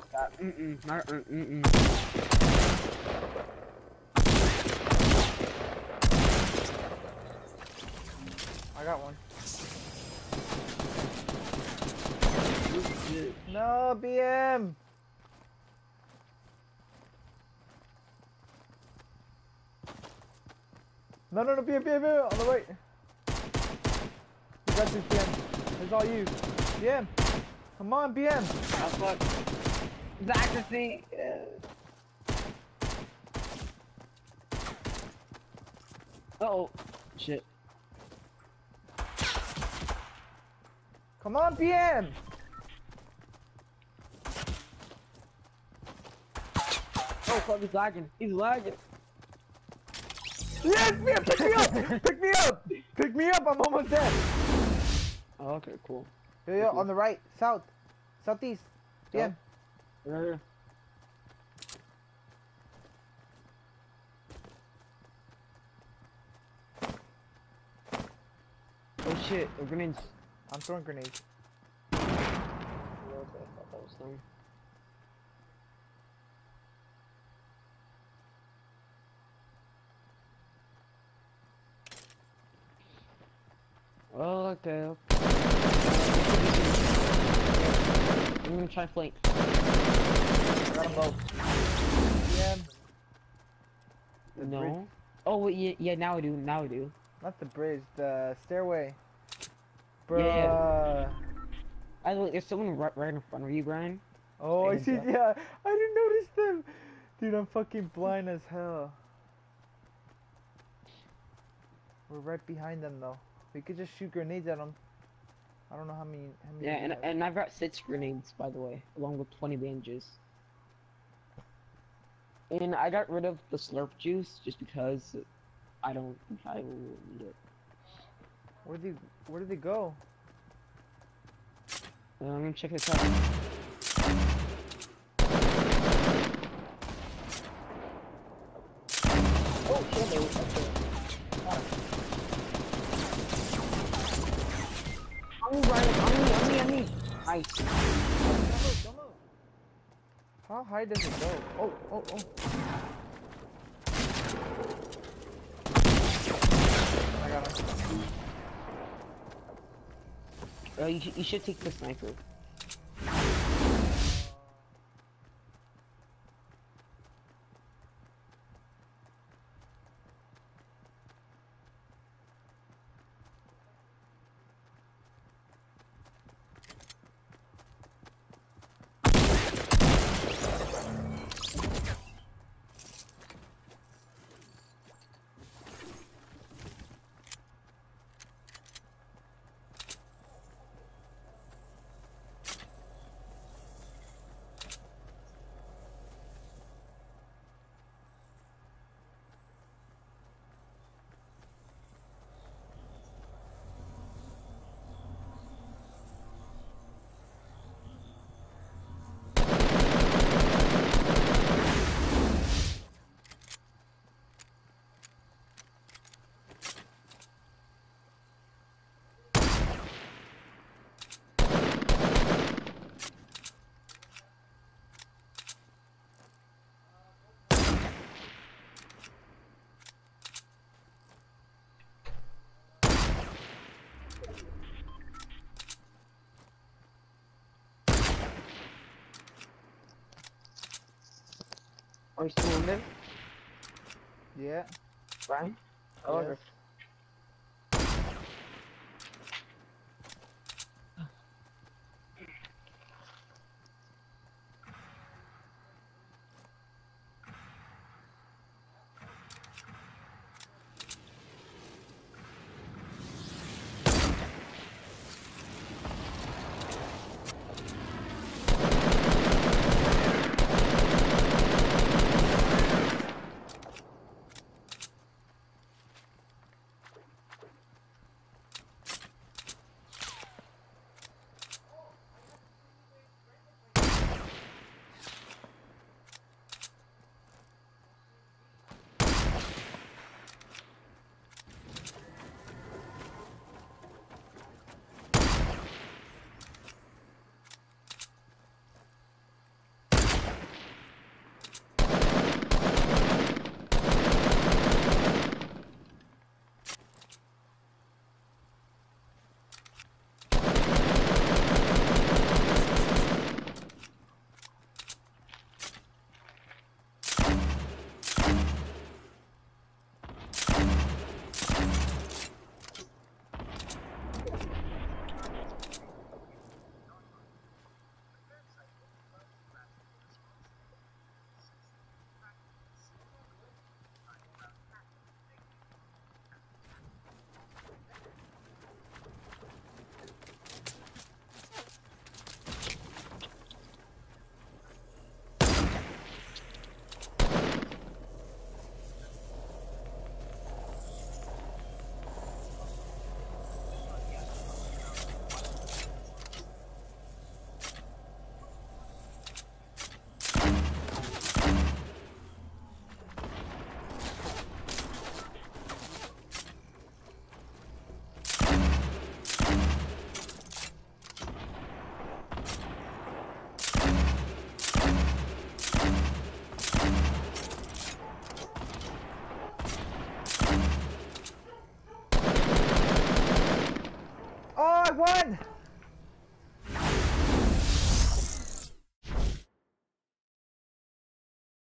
fuck that. Mm-mm. Mm-mm. I got one. No, BM! No, no, no, BM, BM, BM, on the right. You got this, BM. It's all you. BM! Come on, BM! Fuck. The accuracy. Uh oh. Shit. Come on, BM! Oh fuck, he's lagging. He's lagging. Yes, BM, pick me up! pick me up! Pick me up, I'm almost dead! Oh, okay, cool. Yeah, yeah, on the right, south, southeast. BM. Right here. Oh shit, the grenades. I'm throwing grenades. Okay, I thought that was them. Oh, okay, okay. I'm gonna try flank. Got them both. BM. The bridge- No. Oh, wait, yeah, yeah, now I do, now I do. Not the bridge, the stairway. Bruh. Yeah, yeah. Way, there's someone right, right in front of you, Bryan. Oh, I see. Yeah, I didn't notice them. Dude, I'm fucking blind as hell. We're right behind them though. We could just shoot grenades at them. I don't know how many. How many Yeah, and, and I've got six grenades, by the way, along with 20 bandages. And I got rid of the slurp juice just because I don't think I will need it. Where did they? Where did they go? Uh, I'm gonna check this out. Oh shit, they were up there. On me, Bryan, on me, on me, on me. Nice. How high does it go? Oh, oh, oh. I got him. Uh, you, sh you should take the sniper. Are you still in there, Yeah. Bryan? Yes. Won!